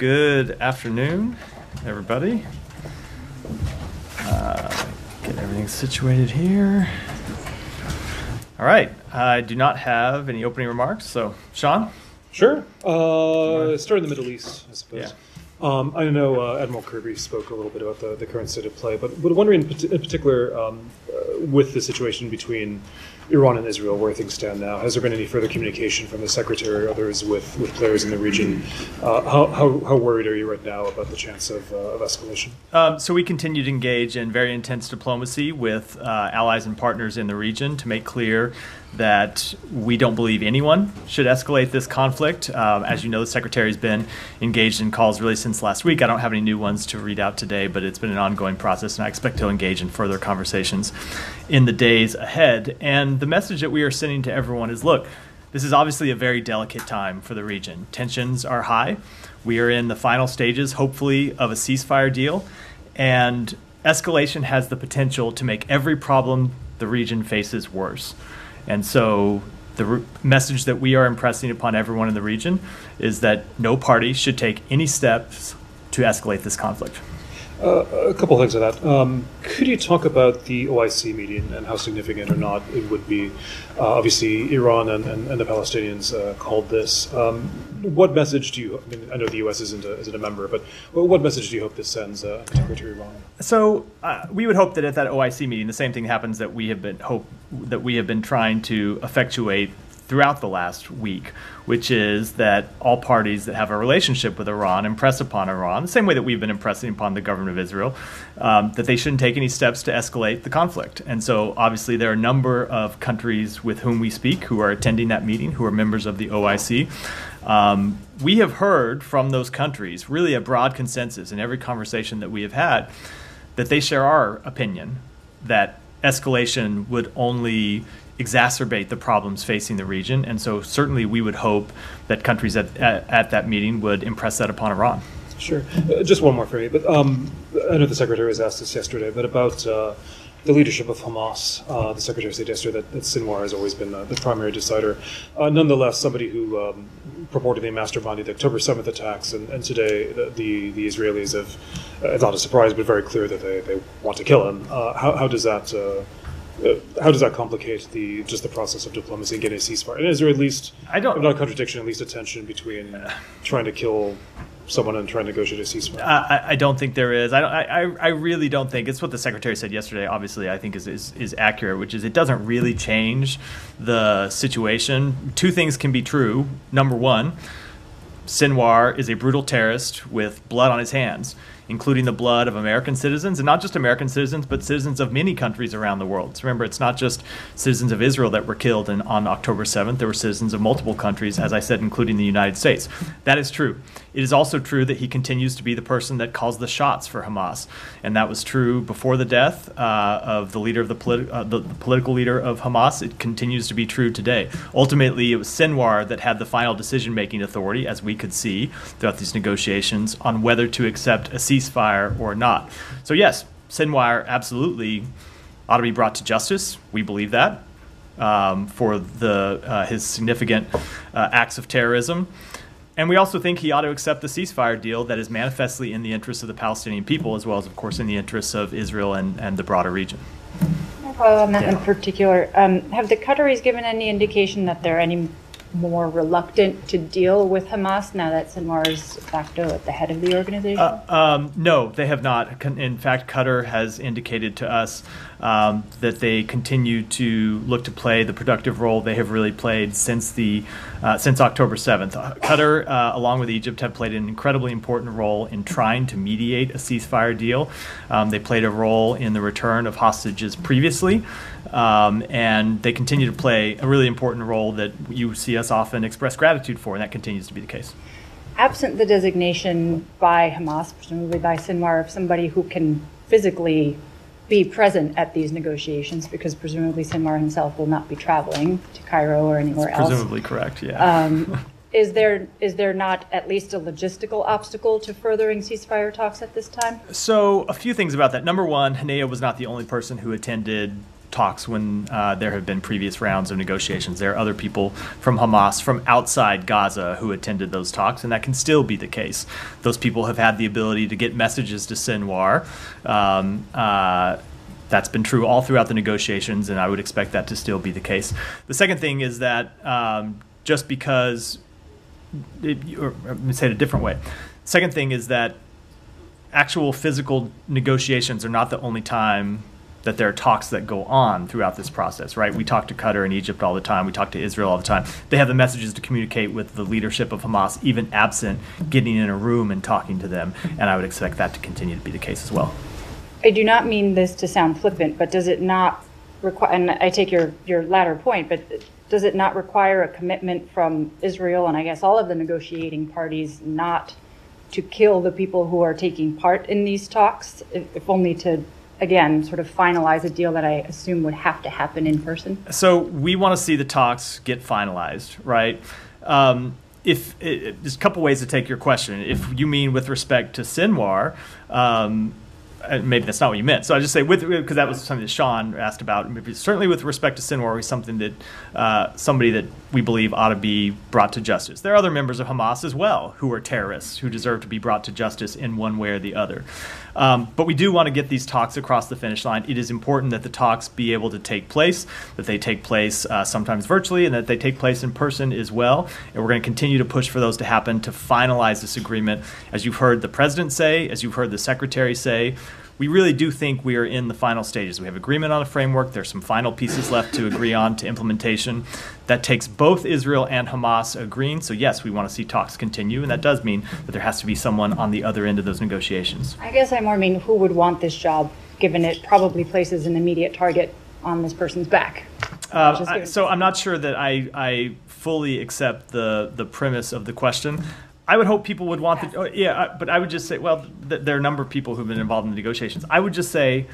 Good afternoon, everybody. Uh, get everything situated here. All right. I do not have any opening remarks, so Sean. Sure. Uh, start in the Middle East, I suppose. Yeah. Um, I know uh, Admiral Kirby spoke a little bit about the, the current state of play, but, but wondering in, particular um, uh, with the situation between Iran and Israel, where things stand now, has there been any further communication from the Secretary or others with, with players in the region? Uh, how, how, how worried are you right now about the chance of, uh, of escalation? Um, so we continue to engage in very intense diplomacy with uh, allies and partners in the region to make clear that we don't believe anyone should escalate this conflict. Um, as you know, the secretary has been engaged in calls really since last week. I don't have any new ones to read out today, but it's been an ongoing process, and I expect to engage in further conversations in the days ahead. And the message that we are sending to everyone is look, this is obviously a very delicate time for the region. Tensions are high. We are in the final stages, hopefully, of a ceasefire deal. And escalation has the potential to make every problem the region faces worse. And so the re- message that we are impressing upon everyone in the region is that no party should take any steps to escalate this conflict. Uh, a couple of things on that. Um, could you talk about the OIC meeting and how significant or not it would be? Uh, obviously, Iran and, and, and the Palestinians uh, called this. Um, what message do you? I mean, I know the U.S. isn't a, isn't a member, but what message do you hope this sends, uh, to Iran? So uh, we would hope that at that OIC meeting, the same thing happens that we have been hope that we have been trying to effectuate throughout the last week, which is that all parties that have a relationship with Iran impress upon Iran, the same way that we've been impressing upon the government of Israel, um, that they shouldn't take any steps to escalate the conflict. And so, obviously, there are a number of countries with whom we speak who are attending that meeting, who are members of the OIC. Um, we have heard from those countries really a broad consensus in every conversation that we have had that they share our opinion that escalation would only exacerbate the problems facing the region. And so, certainly, we would hope that countries at, at, at that meeting would impress that upon Iran. Sure. Uh, just one more for me. But um, I know the secretary was asked this yesterday, but about uh, the leadership of Hamas. Uh, the secretary said yesterday that, that Sinwar has always been uh, the primary decider. Uh, nonetheless, somebody who um, purportedly masterminded the October 7th attacks, and, and today the, the, the Israelis have, uh, not a surprise, but very clear that they, they want to kill him. how, how does that uh, how does that complicate the just the process of diplomacy and getting a ceasefire? And is there at least I don't- not a contradiction, at least a tension between trying to kill someone and trying to negotiate a ceasefire? I, I don't think there is. I, I, I really don't think it's what the secretary said yesterday. Obviously, I think is, is is accurate, which is it doesn't really change the situation. Two things can be true. Number one, Sinwar is a brutal terrorist with blood on his hands, including the blood of American citizens, and not just American citizens, but citizens of many countries around the world. So remember, it's not just citizens of Israel that were killed in, on October 7th. There were citizens of multiple countries, as I said, including the United States. That is true. It is also true that he continues to be the person that calls the shots for Hamas, and that was true before the death uh, of the leader of the, politi- uh, the, the political leader of Hamas. It continues to be true today. Ultimately, it was Sinwar that had the final decision-making authority, as we could see throughout these negotiations, on whether to accept a ceasefire or not. So yes, Sinwar absolutely ought to be brought to justice. We believe that um, for the uh, his significant uh, acts of terrorism. And we also think he ought to accept the ceasefire deal that is manifestly in the interests of the Palestinian people, as well as, of course, in the interests of Israel and, and the broader region. Well, on that in particular, um, have the Qataris given any indication that they're any more reluctant to deal with Hamas now that Sinwar is de facto at the head of the organization? Uh, um, no, they have not. In fact, Qatar has indicated to us um, that they continue to look to play the productive role they have really played since the uh, since October seventh. Uh, Qatar, uh, along with Egypt, have played an incredibly important role in trying to mediate a ceasefire deal. Um, they played a role in the return of hostages previously. Um, and they continue to play a really important role that you see us often express gratitude for, and that continues to be the case. Absent the designation by Hamas, presumably by Sinwar, of somebody who can physically be present at these negotiations, because presumably Sinwar himself will not be traveling to Cairo or anywhere else. Presumably correct, yeah. Um, Is there, is there not at least a logistical obstacle to furthering ceasefire talks at this time? So, a few things about that. Number one, Haniyeh was not the only person who attended talks when uh, there have been previous rounds of negotiations. There are other people from Hamas from outside Gaza who attended those talks, and that can still be the case. Those people have had the ability to get messages to Sinwar. Um, uh, that's been true all throughout the negotiations, and I would expect that to still be the case. The second thing is that um, just because, it, or let me say it a different way. Second thing is that actual physical negotiations are not the only time that there are talks that go on throughout this process, right? We talk to Qatar and Egypt all the time. We talk to Israel all the time. They have the messages to communicate with the leadership of Hamas, even absent getting in a room and talking to them. And I would expect that to continue to be the case as well. I do not mean this to sound flippant, but does it not require, and I take your, your latter point, but does it not require a commitment from Israel and I guess all of the negotiating parties not to kill the people who are taking part in these talks, if, if only to again, sort of finalize a deal that I assume would have to happen in person? So we want to see the talks get finalized, right? Um, if it, there's a couple ways to take your question. If you mean with respect to Sinwar, um, maybe that's not what you meant. So I just say with because that was something that Sean asked about. Certainly, with respect to Sinwar, something that uh, somebody that we believe ought to be brought to justice. There are other members of Hamas as well who are terrorists who deserve to be brought to justice in one way or the other. Um, but we do want to get these talks across the finish line. It is important that the talks be able to take place, that they take place uh, sometimes virtually, and that they take place in person as well. And we're going to continue to push for those to happen to finalize this agreement. As you've heard the president say, as you've heard the secretary say, we really do think we are in the final stages. We have agreement on a framework. There's some final pieces left to agree on to implementation. That takes both Israel and Hamas agreeing. So yes, we want to see talks continue, and that does mean that there has to be someone on the other end of those negotiations. I guess I more mean who would want this job, given it probably places an immediate target on this person's back. Uh, I, so I'm not sure that I, I fully accept the the premise of the question. I would hope people would want the. Oh, yeah, but I would just say, well, th- there are a number of people who've been involved in the negotiations. I would just say,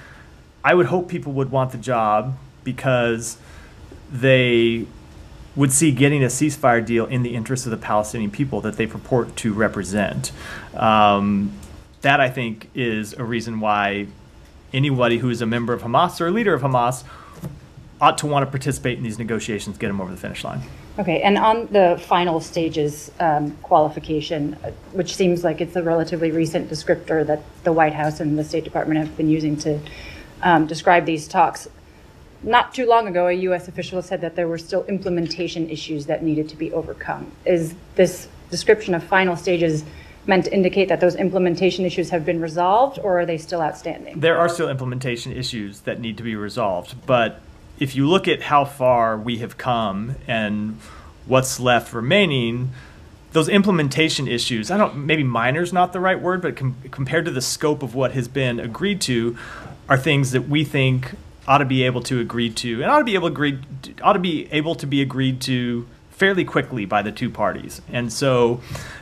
I would hope people would want the job because they would see getting a ceasefire deal in the interest of the Palestinian people that they purport to represent. Um, that I think is a reason why anybody who is a member of Hamas or a leader of Hamas ought to want to participate in these negotiations, get them over the finish line. Okay, and on the final stages um, qualification, uh, which seems like it's a relatively recent descriptor that the White House and the State Department have been using to um, describe these talks. Not too long ago, a U.S. official said that there were still implementation issues that needed to be overcome. Is this description of final stages meant to indicate that those implementation issues have been resolved, or are they still outstanding? There are still implementation issues that need to be resolved, but if you look at how far we have come and what's left remaining, those implementation issues, I don't, maybe minor is not the right word, but com- compared to the scope of what has been agreed to, are things that we think ought to be able to agree to, and ought to be able to agree, ought to be able to be agreed to fairly quickly by the two parties. And so,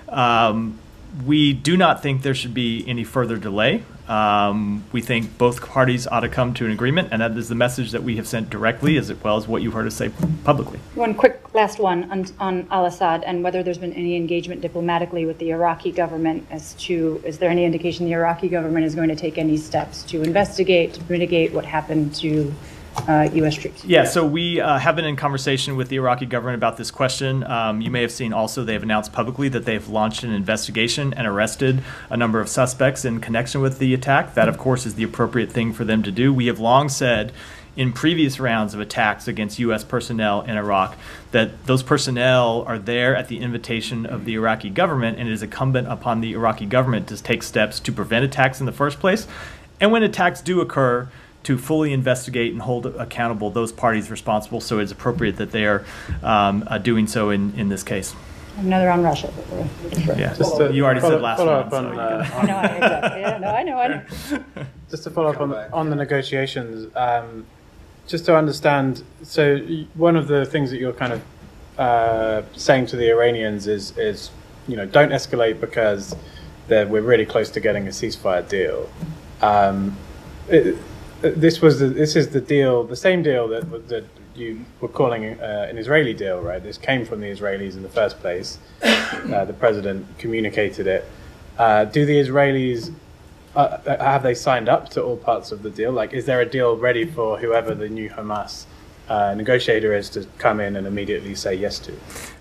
um, we do not think there should be any further delay. Um, we think both parties ought to come to an agreement, and that is the message that we have sent directly, as well as what you've heard us say publicly. One quick last one on, on Al Asad and whether there's been any engagement diplomatically with the Iraqi government as to is there any indication the Iraqi government is going to take any steps to investigate, to mitigate what happened to uh, U.S. troops. Yeah, so we uh, have been in conversation with the Iraqi government about this question. Um, you may have seen also they have announced publicly that they've launched an investigation and arrested a number of suspects in connection with the attack. That, of course, is the appropriate thing for them to do. We have long said in previous rounds of attacks against U.S. personnel in Iraq that those personnel are there at the invitation of the Iraqi government, and it is incumbent upon the Iraqi government to take steps to prevent attacks in the first place. And when attacks do occur, to fully investigate and hold accountable those parties responsible. So it's appropriate that they are um, uh, doing so in, in this case. Another on Russia. Yeah, Just to you already follow, said last follow one. Up on, so uh, I know, I, exactly. yeah, no, I know, I know. Just to follow up on, on the negotiations, um, just to understand, so one of the things that you're kind of uh, saying to the Iranians is, is, you know, don't escalate because we're really close to getting a ceasefire deal. Um, it, this was the, this is the deal, the same deal that that you were calling uh, an Israeli deal, right? This came from the Israelis in the first place. Uh, the president communicated it. Uh, do the Israelis uh, have they signed up to all parts of the deal? Like, is there a deal ready for whoever the new Hamas uh, negotiator is to come in and immediately say yes to?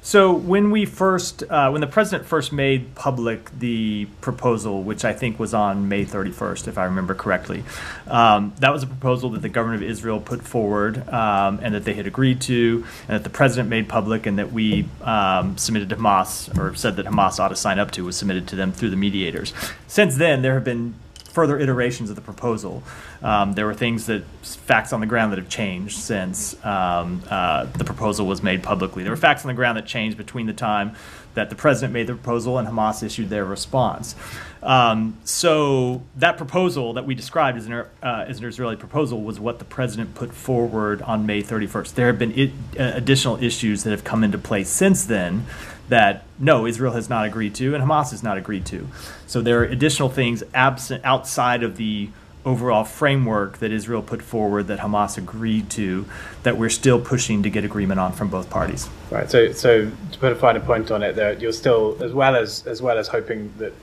So when we first, uh, when the president first made public the proposal, which I think was on May 31st, if I remember correctly, um, that was a proposal that the government of Israel put forward um, and that they had agreed to, and that the president made public, and that we um, submitted to Hamas or said that Hamas ought to sign up to was submitted to them through the mediators. Since then, there have been further iterations of the proposal. Um, there were things that facts on the ground that have changed since um, uh, the proposal was made publicly. There were facts on the ground that changed between the time that the president made the proposal and Hamas issued their response. Um, so that proposal that we described as an, uh, as an, Israeli proposal was what the president put forward on May 31st. There have been uh, additional issues that have come into play since then that no, Israel has not agreed to and Hamas has not agreed to. So there are additional things absent outside of the overall framework that Israel put forward that Hamas agreed to that we're still pushing to get agreement on from both parties. Right. So, so to put a finer point on it, there you're still as well as as well as hoping that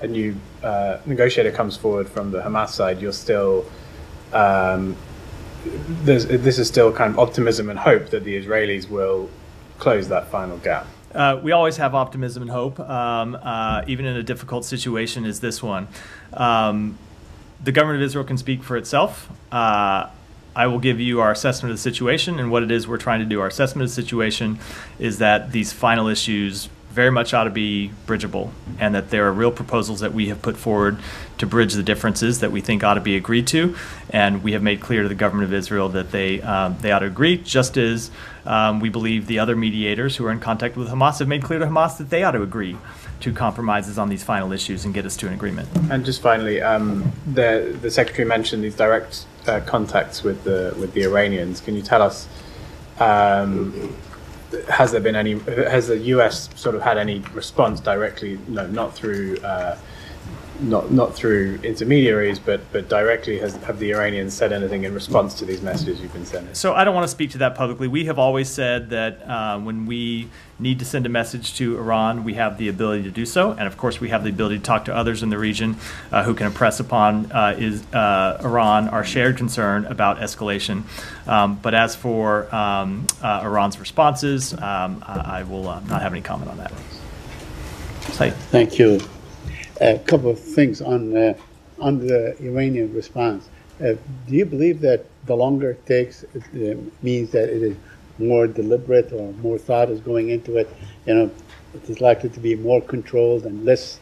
a new uh, negotiator comes forward from the Hamas side. You're still um, this is still kind of optimism and hope that the Israelis will close that final gap. Uh, we always have optimism and hope, um, uh, even in a difficult situation as this one. Um, the government of Israel can speak for itself. Uh, I will give you our assessment of the situation and what it is we're trying to do. Our assessment of the situation is that these final issues very much ought to be bridgeable, and that there are real proposals that we have put forward to bridge the differences that we think ought to be agreed to, and we have made clear to the government of Israel that they um, they ought to agree. Just as um, we believe the other mediators who are in contact with Hamas have made clear to Hamas that they ought to agree to compromises on these final issues and get us to an agreement. And just finally, um, the the secretary mentioned these direct uh, contacts with the with the Iranians. Can you tell us? Has there been any? Has the U.S. sort of had any response directly? No, not through. Uh, not not through intermediaries, but but directly has have the Iranians said anything in response to these messages you've been sending? So I don't want to speak to that publicly. We have always said that uh, when we need to send a message to Iran, we have the ability to do so, and of course we have the ability to talk to others in the region uh, who can impress upon uh, is uh, Iran our shared concern about escalation. Um, but as for um, uh, Iran's responses, um, I, I, will uh, not have any comment on that. Thank you a couple of things on uh, on the Iranian response. Uh, do you believe that the longer it takes, it uh, means that it is more deliberate or more thought is going into it? You know, it is likely to be more controlled and less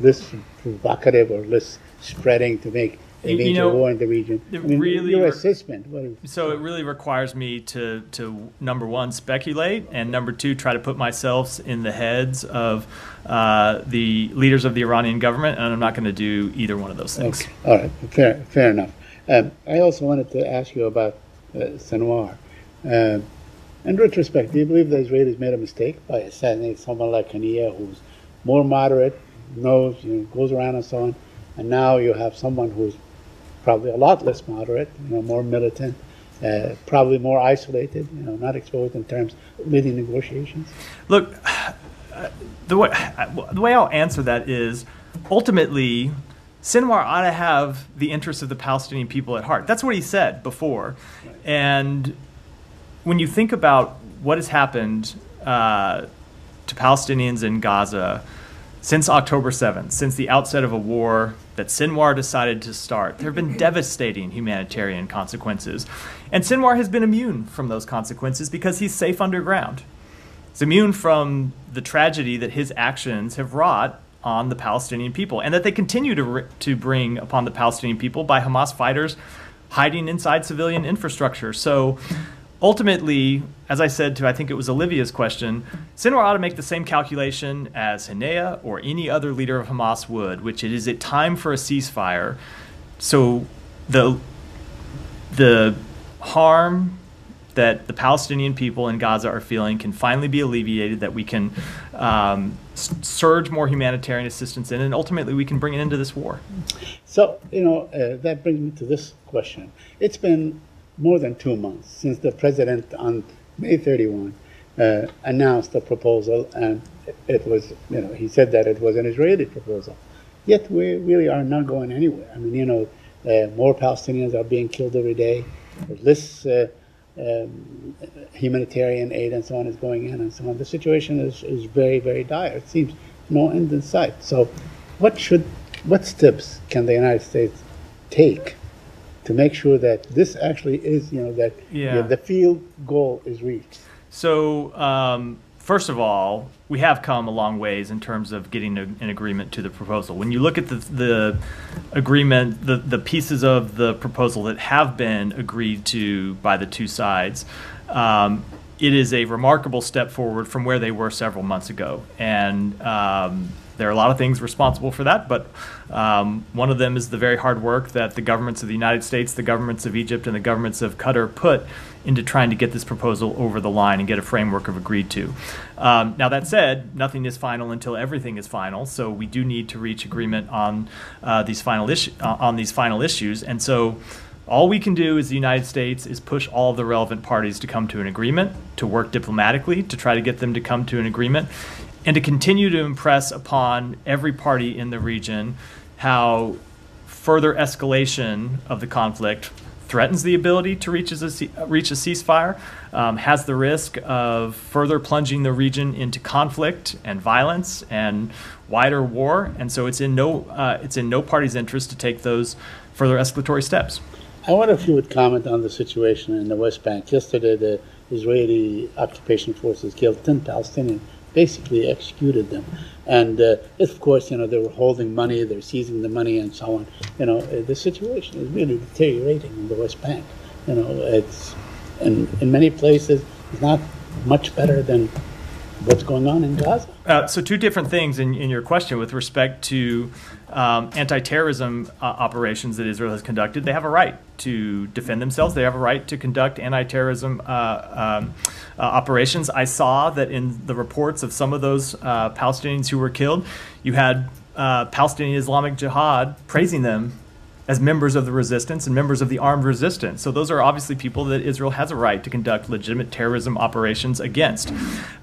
less provocative or less spreading to make a major you know, war in the region. I mean, really your assessment. so it really requires me to to number one speculate, and number two try to put myself in the heads of uh, the leaders of the Iranian government, and I'm not going to do either one of those things. Okay. All right, fair, fair enough. Um, I also wanted to ask you about uh, Sinwar. Uh, in retrospect, do you believe the Israelis made a mistake by assassinating someone like Haniyeh, who's more moderate, knows, you know, goes around and so on, and now you have someone who's probably a lot less moderate, you know, more militant, uh, probably more isolated, you know, not exposed in terms of leading negotiations? Look, the way the way I'll answer that is ultimately Sinwar ought to have the interests of the Palestinian people at heart. That's what he said before, and when you think about what has happened uh, to Palestinians in Gaza since October 7th, since the outset of a war that Sinwar decided to start, there have been devastating humanitarian consequences. And Sinwar has been immune from those consequences because he's safe underground. He's immune from the tragedy that his actions have wrought on the Palestinian people and that they continue to, to bring upon the Palestinian people by Hamas fighters hiding inside civilian infrastructure. So ultimately, as I said to I think it was Olivia's question, Sinwar ought to make the same calculation as Haniyeh or any other leader of Hamas would, which it is it time for a ceasefire. So the the harm that the Palestinian people in Gaza are feeling can finally be alleviated, that we can um, surge more humanitarian assistance in, and ultimately we can bring an end to this war. So, you know, uh, that brings me to this question. It's been more than two months since the president on May 31 uh, announced the proposal, and it was, you know, he said that it was an Israeli proposal. Yet we really are not going anywhere. I mean, you know, uh, more Palestinians are being killed every day. Less uh, um, humanitarian aid and so on is going in and so on. The situation is, is very, very dire. It seems no end in sight. So, what should, what steps can the United States take to make sure that this actually is, you know, that Yeah. the field goal is reached? So, um, first of all, we have come a long ways in terms of getting a, an agreement to the proposal. When you look at the, the agreement, the, the pieces of the proposal that have been agreed to by the two sides, um, it is a remarkable step forward from where they were several months ago. And um, there are a lot of things responsible for that, but um, one of them is the very hard work that the governments of the United States, the governments of Egypt, and the governments of Qatar put into trying to get this proposal over the line and get a framework of agreed to. Um, now, that said, nothing is final until everything is final, so we do need to reach agreement on uh, these final uh, on these final issues, and so. All we can do as the United States is push all the relevant parties to come to an agreement, to work diplomatically, to try to get them to come to an agreement, and to continue to impress upon every party in the region how further escalation of the conflict threatens the ability to reach a, reach a ceasefire, um, has the risk of further plunging the region into conflict and violence and wider war, and so it's in no uh, it's in no party's interest to take those further escalatory steps. I wonder if you would comment on the situation in the West Bank. Yesterday, the Israeli occupation forces killed 10 Palestinians, basically executed them. And uh, of course, you know, they were holding money, they're seizing the money and so on. You know, uh, the situation is really deteriorating in the West Bank. You know, it's, in, in many places, it's not much better than what's going on in Gaza. Uh, so two different things in, in your question with respect to um, anti-terrorism uh, operations that Israel has conducted. They have a right to defend themselves. They have a right to conduct anti-terrorism uh, um, uh, operations. I saw that in the reports of some of those uh, Palestinians who were killed, you had uh, Palestinian Islamic Jihad praising them as members of the resistance and members of the armed resistance. So those are obviously people that Israel has a right to conduct legitimate terrorism operations against.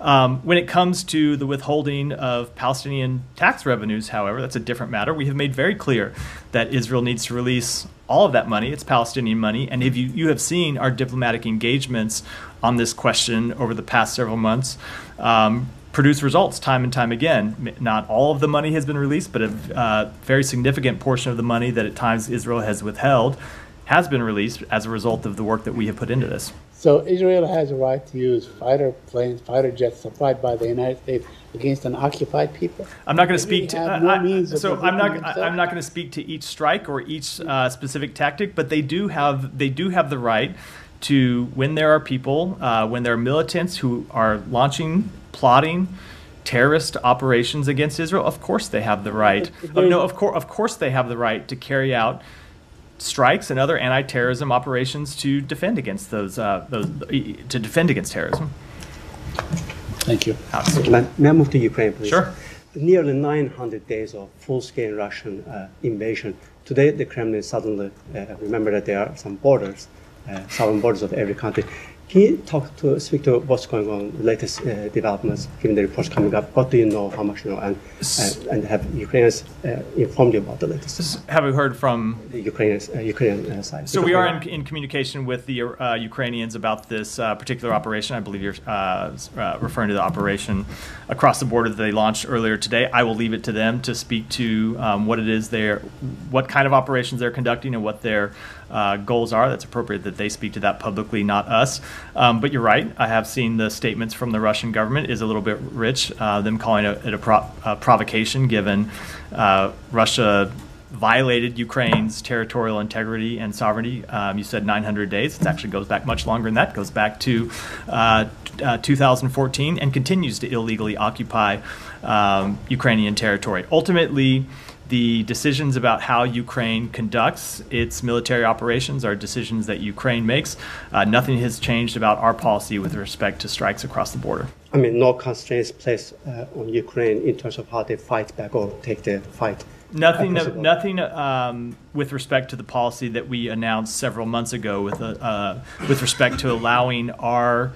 Um, when it comes to the withholding of Palestinian tax revenues, however, that's a different matter. We have made very clear that Israel needs to release all of that money. It's Palestinian money. And if you, you have seen our diplomatic engagements on this question over the past several months, um, produce results time and time again. Not all of the money has been released, but a uh, very significant portion of the money that at times Israel has withheld has been released as a result of the work that we have put into this. So Israel has a right to use fighter planes, fighter jets supplied by the United States against an occupied people. I'm not going to speak to. no I- so I'm not. I- I'm not going to speak to each strike or each uh, specific tactic, but they do have. They do have the right to when there are people, uh, when there are militants who are launching, plotting. Terrorist operations against Israel. Of course, they have the right. But Of, no, of course, of course, they have the right to carry out strikes and other anti-terrorism operations to defend against those. Uh, those to defend against terrorism. Thank you. Alex. May may I move to Ukraine, please? Sure. Nearly 900 days of full-scale Russian uh, invasion. Today, the Kremlin suddenly uh, remember that there are some borders, uh, southern borders of every country. Can you talk to speak to what's going on, the latest uh, developments, given the reports coming up? What do you know? How much you know? And uh, and have Ukrainians uh, informed you about the latest? Have we heard from The Ukrainians, uh, Ukrainian uh, side. So we are in, in communication with the uh, Ukrainians about this uh, particular operation. I believe you're uh, uh, referring to the operation across the border that they launched earlier today. I will leave it to them to speak to um, what it is they're, what kind of operations they're conducting and what their uh, goals are. That's appropriate that they speak to that publicly, not us. Um, but you're right. I have seen the statements from the Russian government is a little bit rich. Uh, them calling it a, pro- a provocation, given uh, Russia violated Ukraine's territorial integrity and sovereignty. Um, you said 900 days. It actually goes back much longer than that. It goes back to uh, t- uh, 2014 and continues to illegally occupy um, Ukrainian territory. Ultimately, the decisions about how Ukraine conducts its military operations are decisions that Ukraine makes. Uh, nothing has changed about our policy with respect to strikes across the border. I mean, no constraints placed uh, on Ukraine in terms of how they fight back or take the fight. Nothing, nothing um, with respect to the policy that we announced several months ago with, uh, uh, with respect to allowing our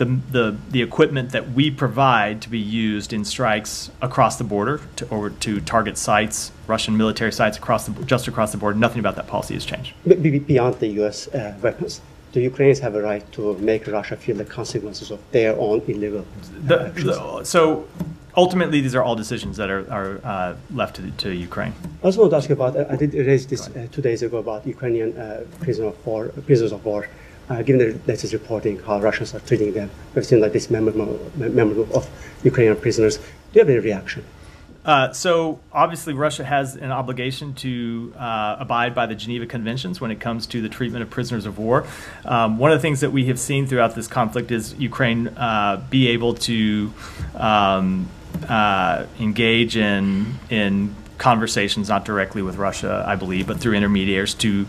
the, the, the equipment that we provide to be used in strikes across the border to, or to target sites, Russian military sites across the, just across the border. Nothing about that policy has changed. Beyond the U.S. Uh, weapons, the Ukrainians have a right to make Russia feel the consequences of their own illegal The, the, so ultimately, these are all decisions that are, are uh, left to, to Ukraine. I also want to ask you about. Uh, I did raise this uh, two days ago about Ukrainian uh, prisoner of war, prisoners of war. Uh, given the latest reporting, how Russians are treating them, we've seen like this memorable of Ukrainian prisoners. Do you have any reaction? Uh, so obviously, Russia has an obligation to uh, abide by the Geneva Conventions when it comes to the treatment of prisoners of war. Um, one of the things that we have seen throughout this conflict is Ukraine uh, be able to um, uh, engage in in conversations, not directly with Russia, I believe, but through intermediaries to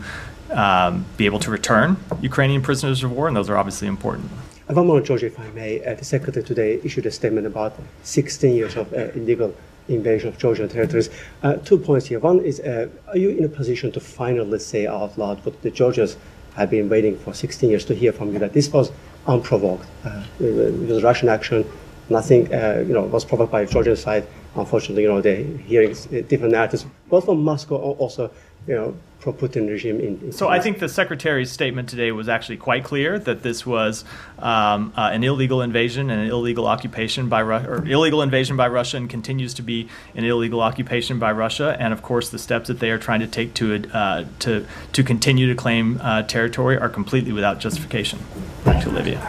um, be able to return Ukrainian prisoners of war, and those are obviously important. And one more, George, if I may. Uh, the secretary today issued a statement about 16 years of uh, illegal invasion of Georgian territories. Uh, two points here. One is, uh, are you in a position to finally say out loud what the Georgians have been waiting for 16 years to hear from you, that this was unprovoked? Uh, it was Russian action. Nothing, uh, you know, was provoked by the Georgian side. Unfortunately, you know, they're hearing uh, different narratives, both from Moscow also, you know, pro-Putin regime in. in So I think the secretary's statement today was actually quite clear that this was um, uh, an illegal invasion and an illegal occupation by Ru- or illegal invasion by Russia and continues to be an illegal occupation by Russia. And of course, the steps that they are trying to take to uh, to to continue to claim uh, territory are completely without justification. Back to Olivia.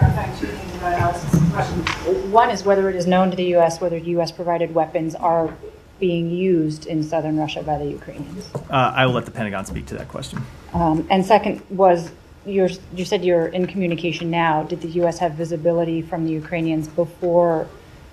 One is whether it is known to the U.S. whether U.S. provided weapons are being used in southern Russia by the Ukrainians. Uh, I will let the Pentagon speak to that question. Um, and second was you're, you said you're in communication now. Did the U.S. have visibility from the Ukrainians before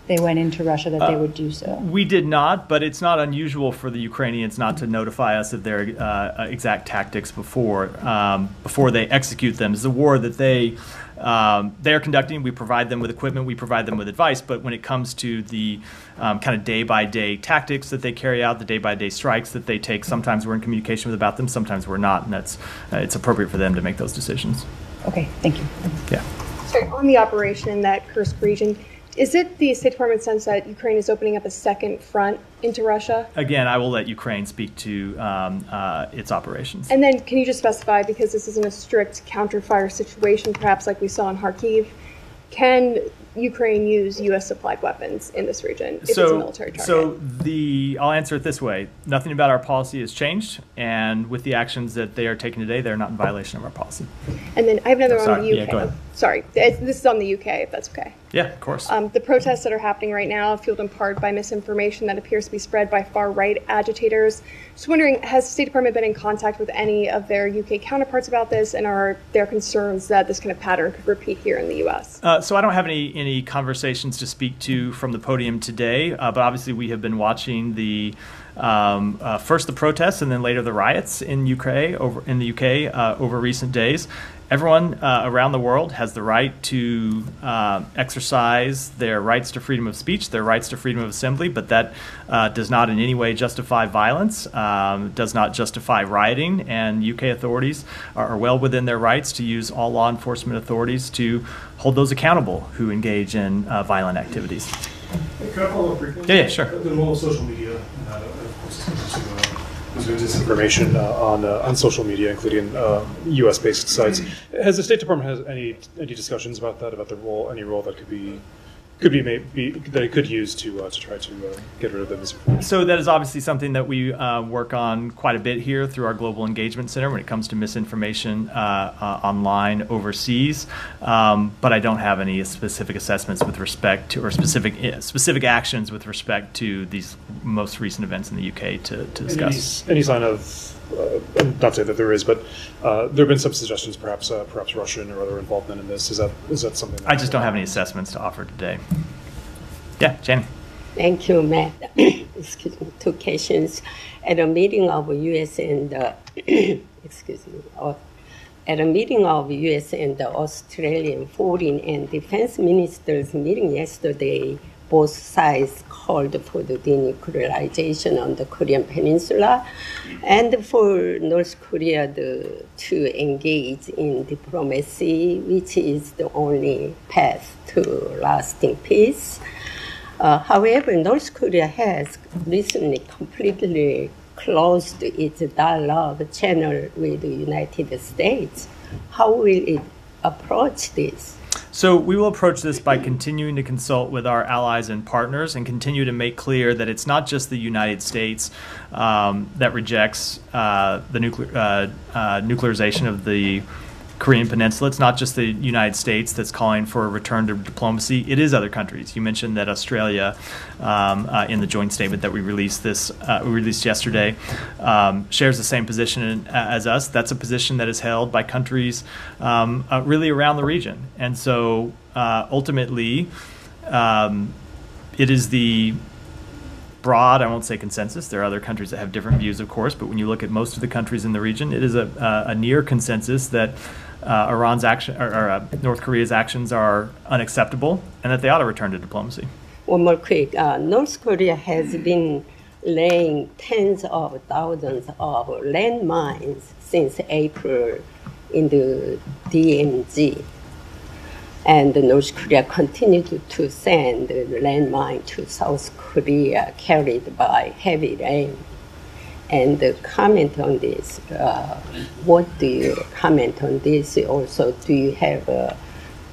they went into Russia that they would do so? We did not, but it's not unusual for the Ukrainians not to notify us of their uh, exact tactics before um, before they execute them. It's a war that they um, they are conducting. We provide them with equipment, we provide them with advice, but when it comes to the um, kind of day by day tactics that they carry out, the day by day strikes that they take, sometimes we're in communication with about them, sometimes we're not, and that's uh, it's appropriate for them to make those decisions. Okay, thank you. Yeah. Sorry, on the operation in that Kursk region, is it the State Department sense that Ukraine is opening up a second front into Russia? Again, I will let Ukraine speak to um, uh, its operations. And then can you just specify, because this isn't a strict counter-fire situation, perhaps like we saw in Kharkiv, can Ukraine use U.S. supplied weapons in this region if it's a military target? So the I'll answer it this way: nothing about our policy has changed, and with the actions that they are taking today, they're not in violation of our policy. and then I have another Oh, one on the Yeah, UK. go ahead. Sorry, it's- this is on the UK, if that's okay. Yeah, of course. Um, the protests that are happening right now, fueled in part by misinformation that appears to be spread by far right agitators. Just wondering, has the State Department been in contact with any of their UK counterparts about this, and are there concerns that this kind of pattern could repeat here in the U.S.? Uh, so I don't have any any conversations to speak to from the podium today, uh, but obviously we have been watching the um, uh, first the protests and then later the riots in UK over in the UK uh, over recent days. Everyone uh, around the world has the right to uh, exercise their rights to freedom of speech, their rights to freedom of assembly, but that uh, does not in any way justify violence, um, does not justify rioting, and UK authorities are, are well within their rights to use all law enforcement authorities to hold those accountable who engage in uh, violent activities. Can I follow up briefly? Yeah, yeah, sure. The role of social media, uh, of course, is to, there's disinformation uh, on uh, on social media, including uh, U.S. based sites. Has the State Department has any any discussions about that? About the role, any role that could be could be made be, that it could use to uh, to try to uh, get rid of the misinformation? So that is obviously something that we uh, work on quite a bit here through our Global Engagement Center when it comes to misinformation uh, uh, online overseas. Um, but I don't have any specific assessments with respect to or specific eh, specific actions with respect to these most recent events in the UK to, to discuss. Any, any sign of not say that there is, but uh, there have been some suggestions, perhaps uh, perhaps Russian or other involvement in this. Is that is that something? That I just don't have any assessments to offer today. Yeah, Jenny. Thank you, Matt. excuse me, two questions. At a meeting of U.S. and uh, excuse me, uh, at a meeting of U.S. and the Australian Foreign and Defense Ministers meeting yesterday, both sides called for the denuclearization on the Korean Peninsula and for North Korea the, to engage in diplomacy, which is the only path to lasting peace. Uh, however, North Korea has recently completely closed its dialogue channel with the United States. How will it approach this? So we will approach this by continuing to consult with our allies and partners and continue to make clear that it's not just the United States um, that rejects uh, the nuclear uh, uh, nuclearization of the Korean Peninsula. It's not just the United States that's calling for a return to diplomacy. It is other countries. You mentioned that Australia, um, uh, in the joint statement that we released this uh, we released yesterday, um, shares the same position as us. That's a position that is held by countries um, uh, really around the region. And so uh, ultimately, um, it is the broad, I won't say consensus. There are other countries that have different views, of course, but when you look at most of the countries in the region, it is a, a, a near consensus that uh, Iran's action or, or uh, North Korea's actions are unacceptable and that they ought to return to diplomacy. One more quick. Uh, North Korea has been laying tens of thousands of landmines since April in the DMZ. And North Korea continued to send the landmine to South Korea carried by heavy rain and comment on this. Uh, what do you comment on this? Also, do you have, uh,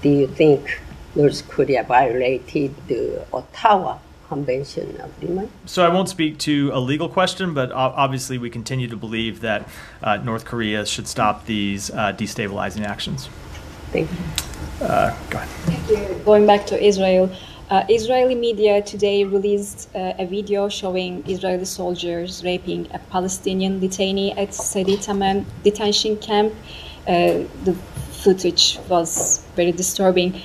do you think North Korea violated the Ottawa Convention Agreement? So I won't speak to a legal question, but obviously we continue to believe that uh, North Korea should stop these uh, destabilizing actions. Thank you. Uh, go ahead. Thank you. Going back to Israel. Uh, Israeli media today released uh, a video showing Israeli soldiers raping a Palestinian detainee at Teiman detention camp. Uh, the footage was very disturbing.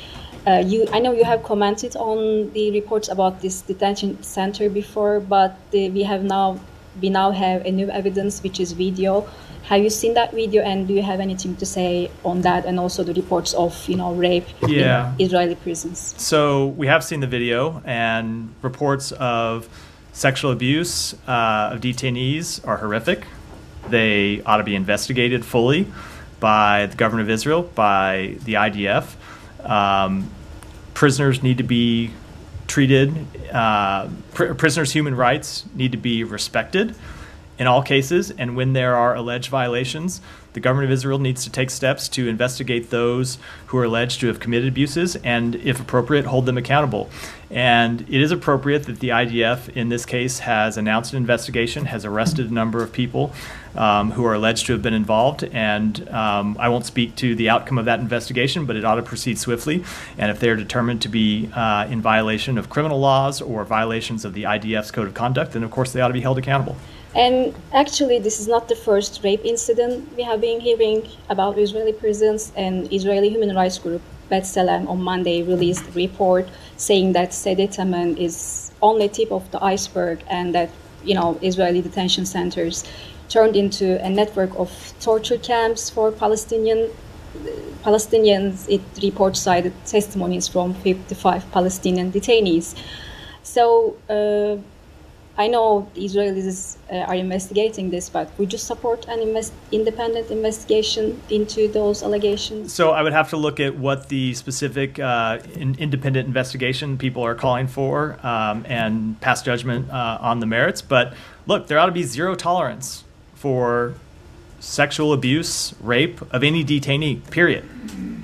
Uh, you, I know you have commented on the reports about this detention center before, but we have now we now have a new evidence, which is video have you seen that video, and do you have anything to say on that, and also the reports of you know rape yeah. in Israeli prisons? So we have seen the video, and reports of sexual abuse uh, of detainees are horrific. They ought to be investigated fully by the government of Israel, by the IDF. Um, prisoners need to be treated. Uh, pr- prisoners' human rights need to be respected in all cases, and when there are alleged violations, the government of Israel needs to take steps to investigate those who are alleged to have committed abuses and, if appropriate, hold them accountable. And it is appropriate that the IDF, in this case, has announced an investigation, has arrested a number of people um, who are alleged to have been involved. And um, I won't speak to the outcome of that investigation, but it ought to proceed swiftly. And if they're determined to be uh, in violation of criminal laws or violations of the IDF's code of conduct, then of course they ought to be held accountable. And actually, this is not the first rape incident we have been hearing about Israeli prisons. And Israeli human rights group B'Tselem on Monday released a report saying that Sde Teiman is only tip of the iceberg, and that you know Israeli detention centers turned into a network of torture camps for Palestinian Palestinians. It reports cited testimonies from 55 Palestinian detainees. So. Uh, I know the Israelis uh, are investigating this, but would you support an invest- independent investigation into those allegations? So I would have to look at what the specific uh, in- independent investigation people are calling for um, and pass judgment uh, on the merits. But look, there ought to be zero tolerance for sexual abuse, rape of any detainee. Period.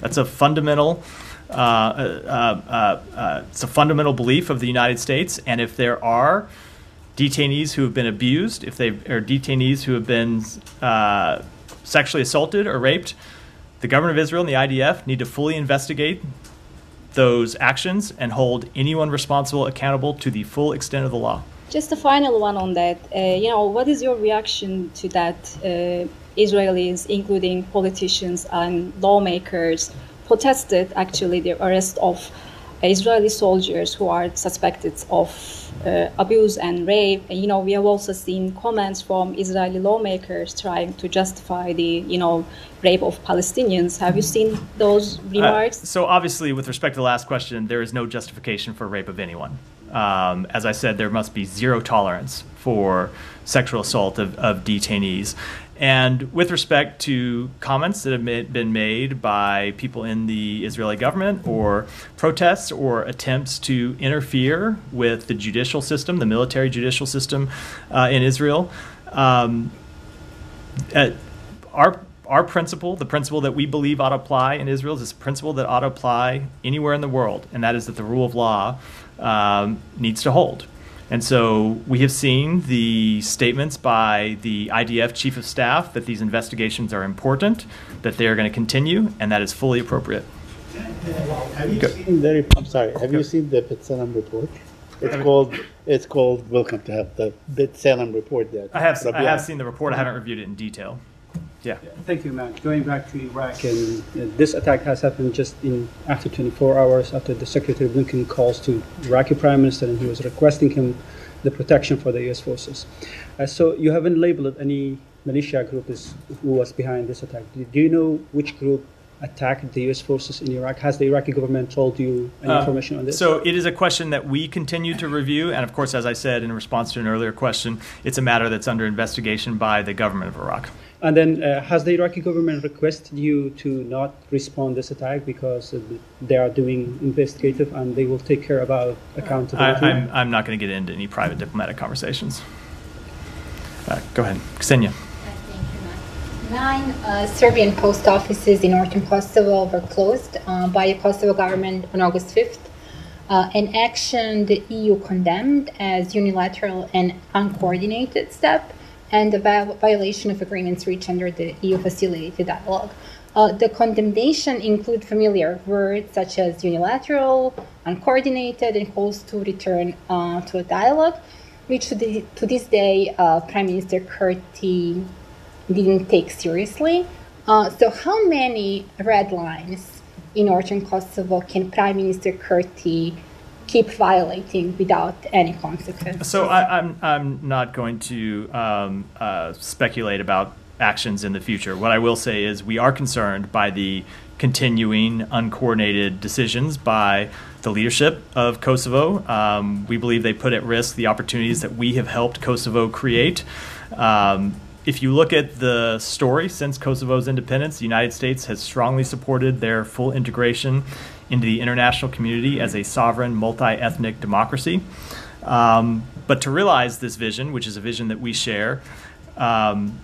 That's a fundamental. Uh, uh, uh, it's a fundamental belief of the United States, and if there are detainees who have been abused, if they are detainees who have been uh, sexually assaulted or raped, the government of Israel and the IDF need to fully investigate those actions and hold anyone responsible accountable to the full extent of the law. Just a final one on that. Uh, you know, what is your reaction to that? Uh, Israelis, including politicians and lawmakers, protested actually the arrest of Israeli soldiers who are suspected of uh, abuse and rape. And, you know, we have also seen comments from Israeli lawmakers trying to justify the, you know, rape of Palestinians. Have you seen those remarks? Uh, so obviously, with respect to the last question, there is no justification for rape of anyone. Um, as I said, there must be zero tolerance for sexual assault of, of detainees. And with respect to comments that have been made by people in the Israeli government or protests or attempts to interfere with the judicial system, the military judicial system uh, in Israel, um, our our principle, the principle that we believe ought to apply in Israel, is this principle that ought to apply anywhere in the world, and that is that the rule of law um, needs to hold. And so we have seen the statements by the IDF chief of staff that these investigations are important, that they are going to continue, and that is fully appropriate. Have you Go. seen the? I'm sorry. Have Go. you seen the B'Tselem report? It's called. It's called. Welcome to have the B'Tselem report. That I have. I have seen the report. I haven't reviewed it in detail. Yeah. Thank you, Matt. Going back to Iraq, and uh, this attack has happened just in after 24 hours after the Secretary Blinken calls to Iraqi Prime Minister, and he was requesting him the protection for the U.S. forces. Uh, so you haven't labeled any militia group as who was behind this attack. Do you know which group attacked the U.S. forces in Iraq? Has the Iraqi government told you any uh, information on this? So it is a question that we continue to review, and of course, as I said in response to an earlier question, it's a matter that's under investigation by the government of Iraq. And then, uh, has the Iraqi government requested you to not respond this attack because they are doing investigative and they will take care about accountability? I, am I'm, I'm not going to get into any private diplomatic conversations. Uh, go ahead, Ksenia. Nine uh, Serbian post offices in northern Kosovo were closed uh, by the Kosovo government on August 5th. Uh, an action the EU condemned as unilateral and uncoordinated step and the violation of agreements reached under the EU facilitated dialogue. Uh, the condemnation include familiar words such as unilateral, uncoordinated, and calls to return uh, to a dialogue, which to, the, to this day uh, Prime Minister Kurti didn't take seriously. Uh, so, how many red lines in northern Kosovo can Prime Minister Kurti keep violating without any consequence. So I, am I'm, I'm not going to um, uh, speculate about actions in the future. What I will say is we are concerned by the continuing uncoordinated decisions by the leadership of Kosovo. Um, we believe they put at risk the opportunities that we have helped Kosovo create. Um, if you look at the story since Kosovo's independence, the United States has strongly supported their full integration into the international community as a sovereign, multi ethnic democracy. Um, but to realize this vision, which is a vision that we share, um,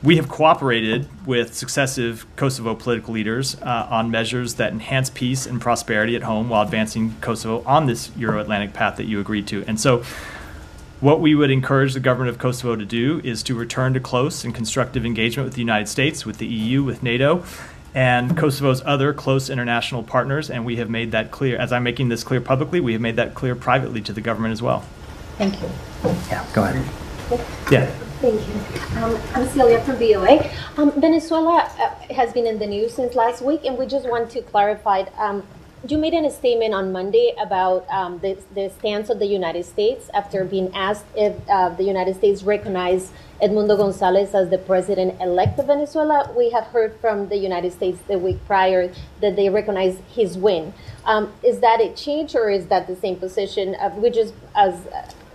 we have cooperated with successive Kosovo political leaders uh, on measures that enhance peace and prosperity at home while advancing Kosovo on this Euro Atlantic path that you agreed to. And so, what we would encourage the government of Kosovo to do is to return to close and constructive engagement with the United States, with the EU, with NATO, and Kosovo's other close international partners, and we have made that clear. As I'm making this clear publicly, we have made that clear privately to the government as well. Thank you. Yeah, go ahead. Yeah. Thank you. Um, I'm Celia from VOA. Um, Venezuela uh, has been in the news since last week, and we just want to clarify. Um, you made a statement on Monday about um, the, the, stance of the United States after being asked if uh, the United States recognized Edmundo Gonzalez as the president-elect of Venezuela. We have heard from the United States the week prior that they recognize his win. Um, is that a change, or is that the same position? Of, we just as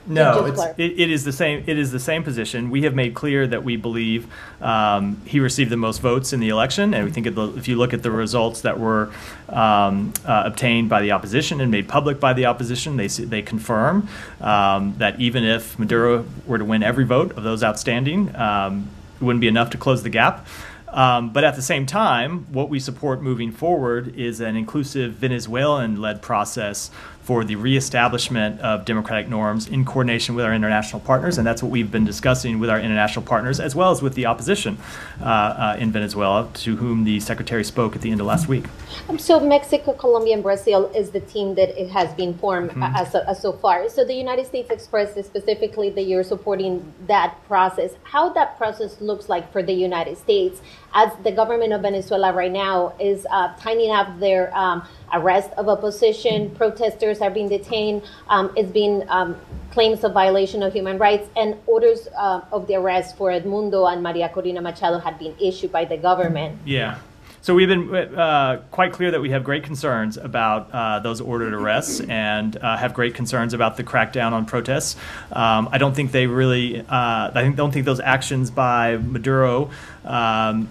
no, it's, it, it is the same. It is the same position. We have made clear that we believe um, he received the most votes in the election, and we think the, if you look at the results that were um, uh, obtained by the opposition and made public by the opposition, they they confirm um, that even if Maduro were to win every vote of those outstanding, um, it wouldn't be enough to close the gap. Um, but at the same time, what we support moving forward is an inclusive Venezuelan led process for the reestablishment of democratic norms in coordination with our international partners. And that's what we've been discussing with our international partners, as well as with the opposition uh, uh, in Venezuela, to whom the secretary spoke at the end of last week. Um, so, Mexico, Colombia, and Brazil is the team that it has been formed mm-hmm. as, as so far. So, the United States expressed specifically that you're supporting that process. How that process looks like for the United States, as the government of Venezuela right now is uh, tightening up their um, arrest of opposition, protesters are being detained, um, it's been um, claims of violation of human rights, and orders uh, of the arrest for Edmundo and Maria Corina Machado had been issued by the government. Yeah. So we've been uh, quite clear that we have great concerns about uh, those ordered arrests and uh, have great concerns about the crackdown on protests. Um, I don't think they really. Uh, I don't think those actions by Maduro. Um,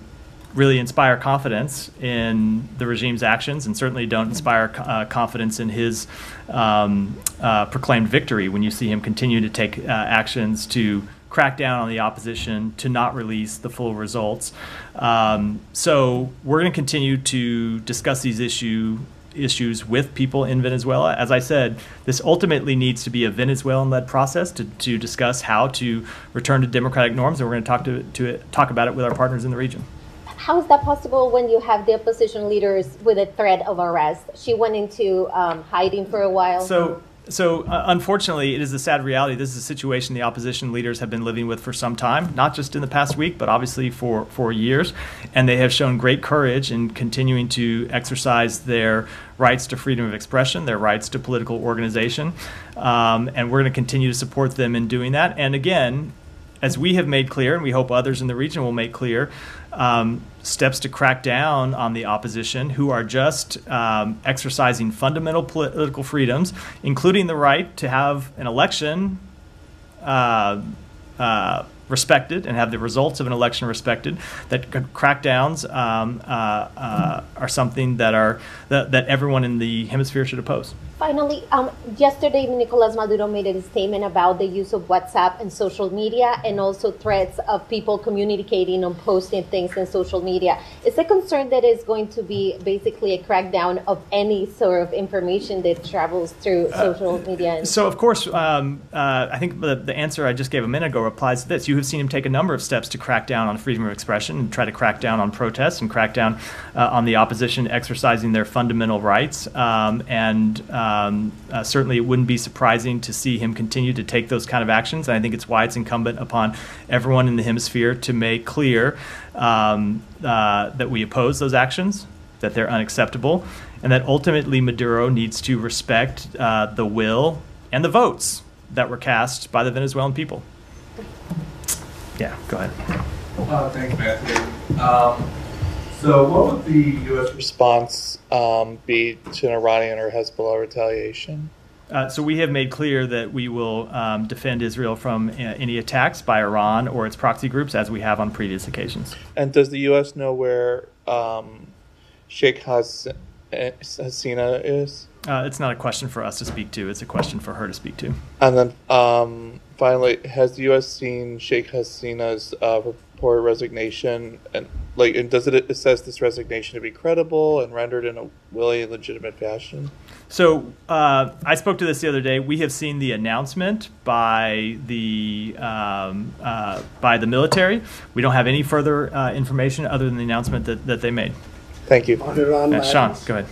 really inspire confidence in the regime's actions and certainly don't inspire uh, confidence in his um, uh, proclaimed victory when you see him continue to take uh, actions to crack down on the opposition, to not release the full results. Um, so we're going to continue to discuss these issue, issues with people in Venezuela. As I said, this ultimately needs to be a Venezuelan led process to, to discuss how to return to democratic norms, and we're going to talk to, to it, talk about it with our partners in the region. How is that possible when you have the opposition leaders with a threat of arrest? She went into um, hiding for a while. So, so uh, unfortunately, it is a sad reality. This is a situation the opposition leaders have been living with for some time, not just in the past week, but obviously for, for years. And they have shown great courage in continuing to exercise their rights to freedom of expression, their rights to political organization. Um, and we're going to continue to support them in doing that. And again, as we have made clear, and we hope others in the region will make clear, um, steps to crack down on the opposition who are just um, exercising fundamental political freedoms, including the right to have an election uh, uh, respected and have the results of an election respected. That crackdowns um, uh, uh, are something that are that, that everyone in the hemisphere should oppose. Finally, um, yesterday Nicolas Maduro made a statement about the use of WhatsApp and social media and also threats of people communicating and posting things in social media. Is a concern that is going to be basically a crackdown of any sort of information that travels through uh, social uh, media? so, of course, um, uh, I think the, the answer I just gave a minute ago applies to this. You have seen him take a number of steps to crack down on freedom of expression and try to crack down on protests and crack down uh, on the opposition exercising their fundamental rights. Um, and um, uh, certainly, it wouldn't be surprising to see him continue to take those kind of actions. And I think it's why it's incumbent upon everyone in the hemisphere to make clear um, uh, that we oppose those actions, that they're unacceptable, and that ultimately Maduro needs to respect uh, the will and the votes that were cast by the Venezuelan people. Yeah, go ahead. Uh, thanks, Matthew. Um, so, what would the U.S. response um, be to an Iranian or Hezbollah retaliation? Uh, so we have made clear that we will um, defend Israel from uh, any attacks by Iran or its proxy groups, as we have on previous occasions. And does the U.S. know where um, Sheikh Has- Hasina is? Uh, it's not a question for us to speak to. It's a question for her to speak to. And then um, finally, has the U.S. seen Sheikh Hasina's uh, report resignation and like and does it assess this resignation to be credible and rendered in a really legitimate fashion? So uh, i spoke to this the other day. We have seen the announcement by the um, uh, by the military. We don't have any further uh, information other than the announcement that, that they made Thank you. Uh, Sean, go ahead.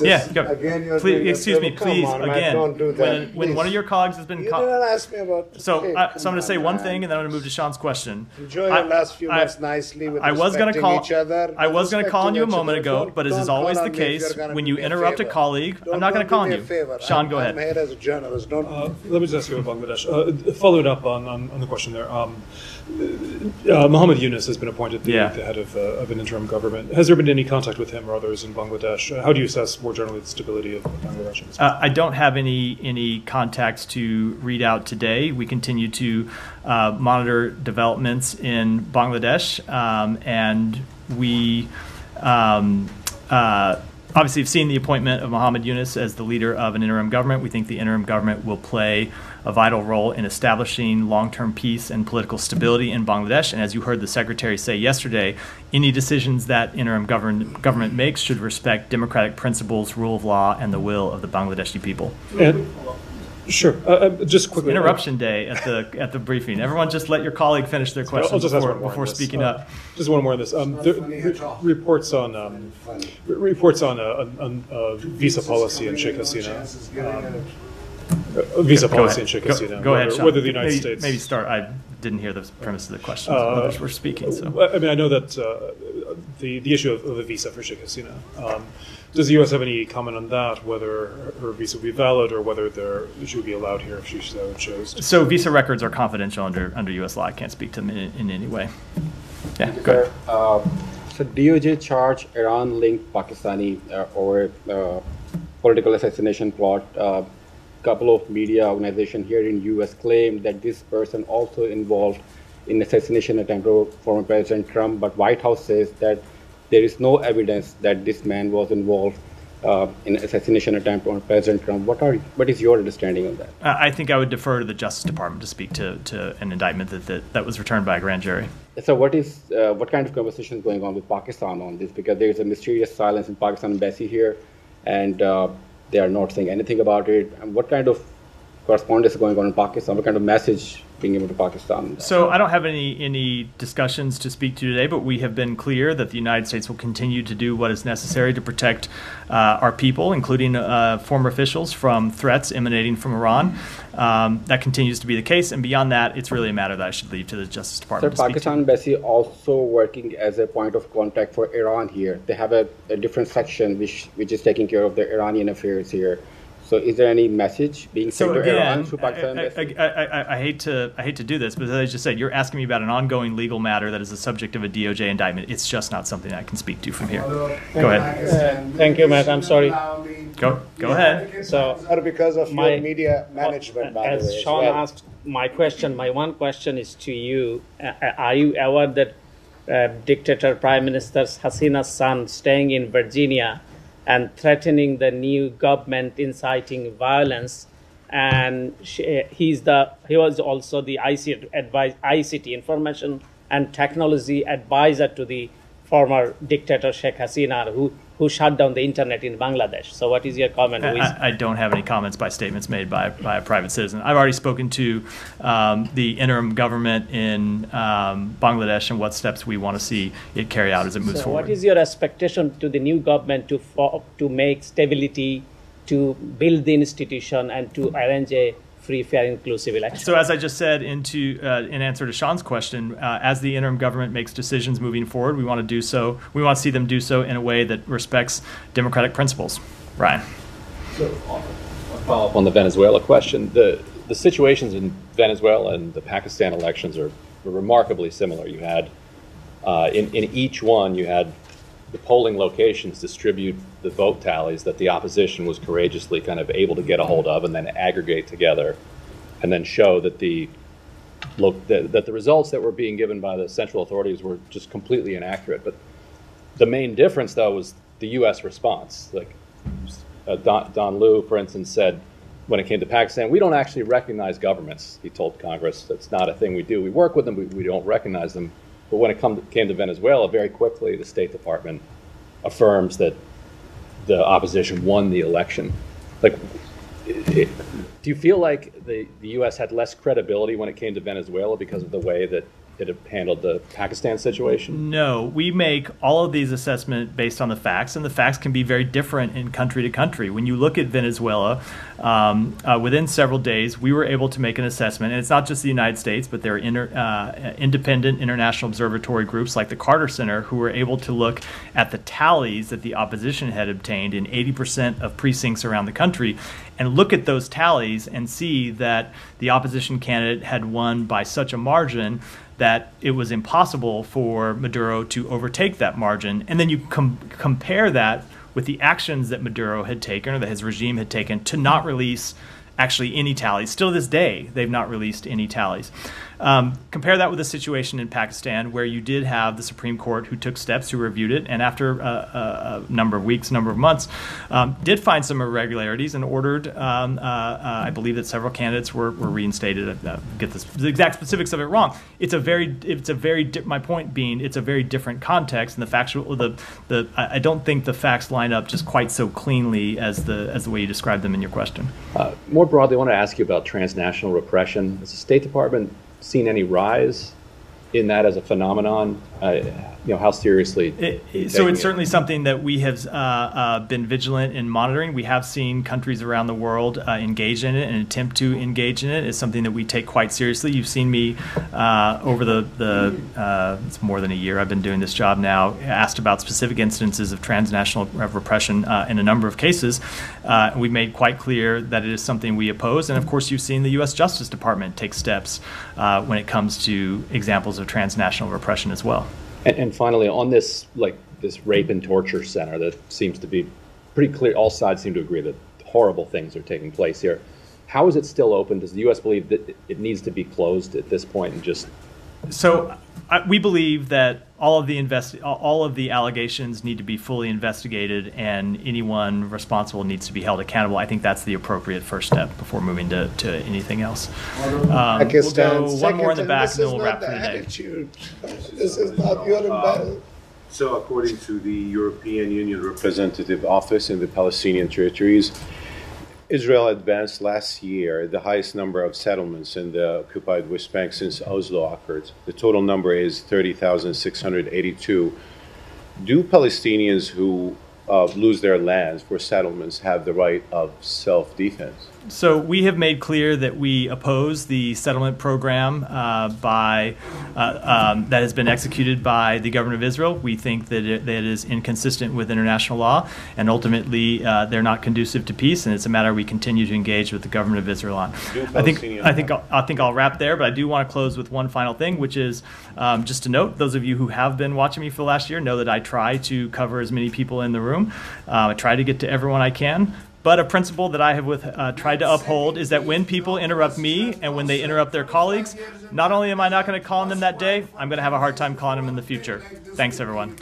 yeah, go. Again, please, excuse me, please, on, again. Don't do that. When, when please. one of your colleagues has been you called. didn't ask me about. So, okay, I, so I'm going to say on, one thing, and then I'm going to move to Sean's question. Enjoy I, your last few I, months nicely with I was going to call. each other. I was going to call on you a moment each other. ago, but as is always the on me if case, when you me a interrupt a colleague, Don't- I'm not going to call on you. Sean, go ahead. I'm here as a journalist. Uh, let me just ask you about Bangladesh. Uh, followed up on, on, on the question there. Uh, Mohammed Yunus has been appointed the, Yeah. the head of, uh, of an interim government. Has there been any contact with him or others in Bangladesh? Uh, how do you assess more generally the stability of Bangladesh? Uh, I don't have any any contacts to read out today. We continue to uh, monitor developments in Bangladesh, um, and we um, uh, obviously have seen the appointment of Mohammed Yunus as the leader of an interim government. We think the interim government will play a vital role in establishing long-term peace and political stability in Bangladesh. And as you heard the secretary say yesterday, any decisions that interim govern- government makes should respect democratic principles, rule of law, and the will of the Bangladeshi people. And, sure. Uh, uh, just quickly. Interruption day at the at the briefing. Everyone, just let your colleague finish their question before, before speaking Uh, up. Just one more on this. Um, the, re- reports on um, re- reports on, uh, on, on visa policy in Sheikh Hasina. Um, visa Go policy ahead. in Sheikh Go- Hasina. Go ahead, whether, Sean. whether the United maybe, States Maybe start. I didn't hear the premise of the question. Uh, others were speaking, so. I mean, I know that uh, the the issue of, of a visa for Sheikh Hasina. Um, does the U.S. have any comment on that? Whether her visa will be valid or whether there she would be allowed here if she so chose? So visa records are confidential under under U.S. law. I can't speak to them in, in any way. Yeah, go ahead. Uh, so DOJ charged Iran-linked Pakistani uh, or uh, political assassination plot. A couple of media organizations here in U.S. claim that this person also involved in assassination attempt of former President Trump, but White House says that there is no evidence that this man was involved uh, in assassination attempt on President Trump. What are what is your understanding on that? Uh, I think I would defer to the Justice Department to speak to, to an indictment that, that, that was returned by a grand jury. So what is uh, what kind of conversation is going on with Pakistan on this? Because there is a mysterious silence in Pakistan embassy here, and uh, they are not saying anything about it. And what kind of correspondence is going on in Pakistan? What kind of message being given to Pakistan? So I don't have any any discussions to speak to today, but we have been clear that the United States will continue to do what is necessary to protect uh, our people, including uh, former officials, from threats emanating from Iran. Um, that continues to be the case, and beyond that, it's really a matter that I should leave to the Justice Department to. Pakistan embassy also working as a point of contact for Iran here. They have a, a different section which which is taking care of the Iranian affairs here. So is there any message being sent So to Iran through Pakistan I. I, I, I, I hate to I hate to do this, but as I just said, you're asking me about an ongoing legal matter that is the subject of a DOJ indictment. It's just not something I can speak to from here. Go ahead. Uh, thank you, Matt. I'm sorry. Go go ahead. So, Not because of my- your media management, by the as way. Sean well. asked, my question, my one question is to you: uh, Are you aware that uh, dictator Prime Minister Hasina's son staying in Virginia and threatening the new government, inciting violence? And she, he's the he was also the ICT, Information and Technology advisor to the former dictator Sheikh Hasina, who who shut down the internet in Bangladesh. So, what is your comment? I, I don't have any comments by statements made by, by a private citizen. I've already spoken to um, the interim government in um, Bangladesh and what steps we want to see it carry out as it moves so forward. what is your expectation to the new government to to make stability, to build the institution, and to arrange a free, fair, inclusive election? So, as I just said, into uh, in answer to Sean's question, uh, as the interim government makes decisions moving forward, we want to do so. We want to see them do so in a way that respects democratic principles. Ryan. So, a follow up on the Venezuela question. The the situations in Venezuela and the Pakistan elections are remarkably similar. You had uh, in in each one you had the polling locations distribute the vote tallies that the opposition was courageously kind of able to get a hold of and then aggregate together, and then show that the look that, that the results that were being given by the central authorities were just completely inaccurate. But the main difference, though, was the U.S. response. Like uh, Don, Don Lu, for instance, said when it came to Pakistan, we don't actually recognize governments. He told Congress that's not a thing we do. We work with them, we, we don't recognize them. But when it to, came to Venezuela, very quickly the State Department affirms that the opposition won the election. Like, it, do you feel like the, the U.S. had less credibility when it came to Venezuela because of the way that it handled the Pakistan situation? No, we make all of these assessments based on the facts, and the facts can be very different in country to country. When you look at Venezuela, um, uh, within several days, we were able to make an assessment, and it's not just the United States, but there are inter, uh, independent international observatory groups like the Carter Center who were able to look at the tallies that the opposition had obtained in 80% of precincts around the country and look at those tallies and see that the opposition candidate had won by such a margin that it was impossible for Maduro to overtake that margin. And then you com- compare that with the actions that Maduro had taken or that his regime had taken to not release actually any tallies. Still to this day, they've not released any tallies. Um, compare that with the situation in Pakistan, where you did have the Supreme Court who took steps, who reviewed it, and after a, a, a number of weeks, number of months, um, did find some irregularities and ordered, um, uh, uh, I believe that several candidates were, were reinstated. Uh, get this, the exact specifics of it wrong. It's a very, it's a very. Di- my point being, it's a very different context, and the factual, the, the. I I don't think the facts line up just quite so cleanly as the as the way you described them in your question. Uh, more broadly, I want to ask you about transnational repression. Has the State Department seen any rise in that as a phenomenon? Uh, you know, how seriously? It, so it's certainly something that we have uh, uh, been vigilant in monitoring. We have seen countries around the world uh, engage in it and attempt to engage in it. It's something that we take quite seriously. You've seen me uh, over the the uh, it's more than a year I've been doing this job now. Asked about specific instances of transnational repression uh, in a number of cases. we've made quite clear that it is something we oppose, and of course you've seen the U.S. Justice Department take steps when it comes to examples of transnational repression as well. And, and finally, on this like this rape and torture center that seems to be pretty clear, all sides seem to agree that horrible things are taking place here. How is it still open? Does the U.S. believe that it needs to be closed at this point and just? So we believe that all of the invest all of the allegations need to be fully investigated, and anyone responsible needs to be held accountable. I think that's the appropriate first step before moving to, to anything else. Um, we'll go one more in the back, and then we'll wrap for today. This is not your battle. So, according to the European Union Representative Office in the Palestinian territories, Israel advanced last year the highest number of settlements in the occupied West Bank since Oslo Accord. The total number is 30,682. Do Palestinians who uh, lose their lands for settlements have the right of self defense? So we have made clear that we oppose the settlement program uh, by uh, um, that has been executed by the government of Israel. We think that it, that it is inconsistent with international law, and ultimately uh, they're not conducive to peace. And it's a matter we continue to engage with the government of Israel on. I think I think I'll, I think I'll wrap there, but I do want to close with one final thing, which is um, just to note those of you who have been watching me for the last year know that I try to cover as many people in the room. Uh, I try to get to everyone I can. But a principle that I have with, uh, tried to uphold is that when people interrupt me and when they interrupt their colleagues, not only am I not going to call on them that day, I'm going to have a hard time calling them in the future. Thanks, everyone.